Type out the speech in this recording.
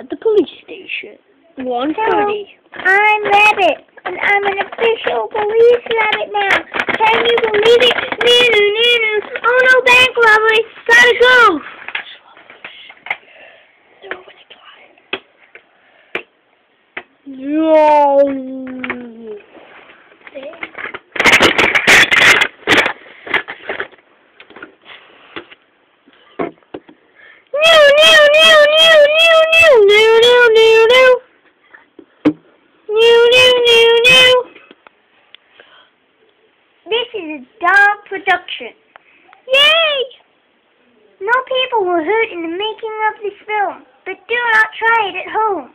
at the police station. 1.30. I'm Rabbit, and I'm an official police rabbit now. Can you believe it? Nunu, Nunu. Oh no, bank robbery. Gotta go. No. New, new, This is a dog production. Yay! No people were hurt in the making of this film, but do not try it at home.